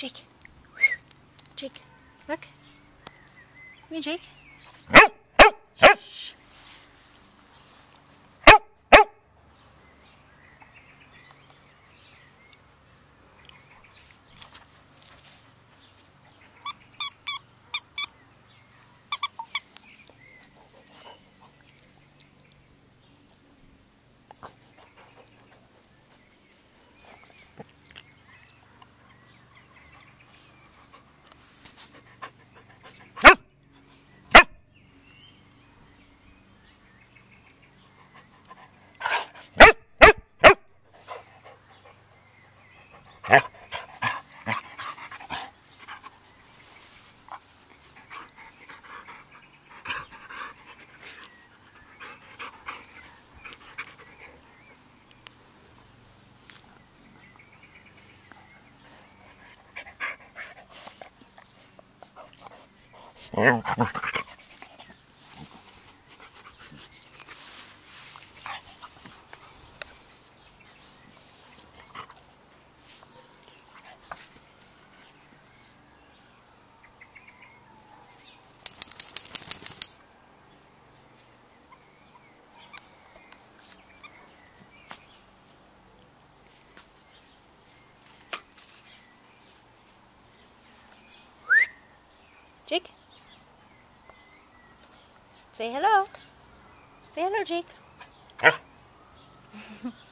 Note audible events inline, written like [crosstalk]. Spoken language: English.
Jake. Jake, look. Come here, Jake. Jake. Say hello. Say hello, Jake. [laughs]